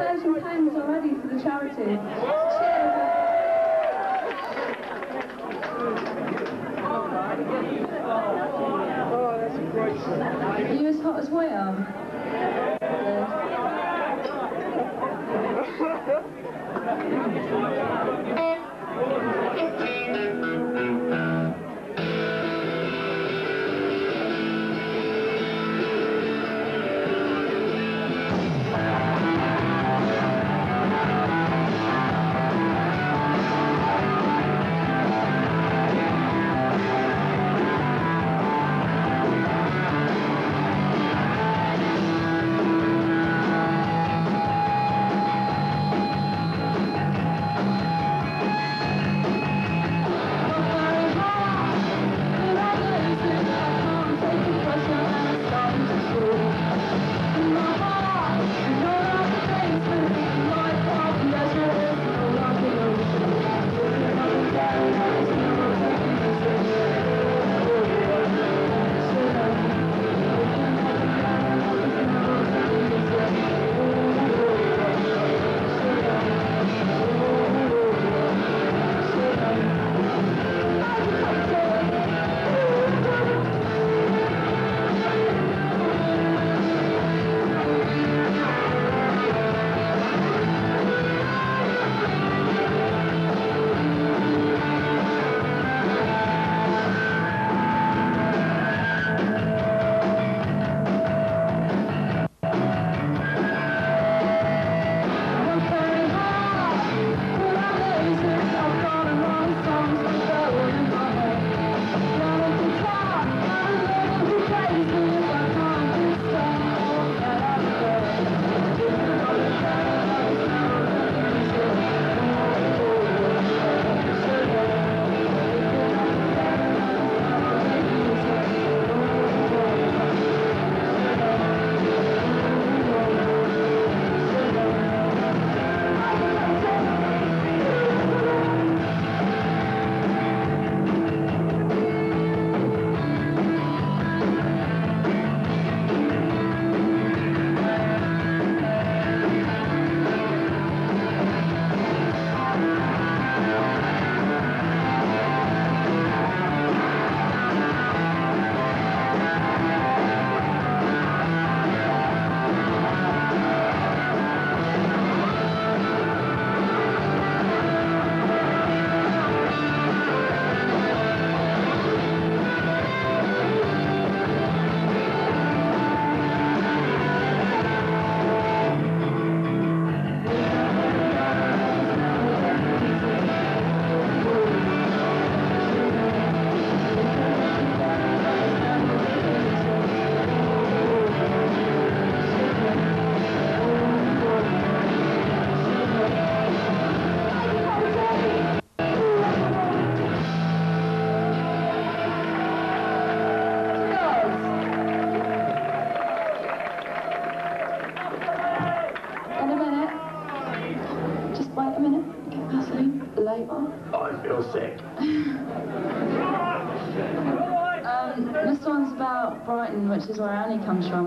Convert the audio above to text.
30 pens already for the charity. Cheers. Are you as hot as we are? Wait a minute. Get Vaseline later. I feel sick. Um, this one's about Brighton, which is where Annie comes from.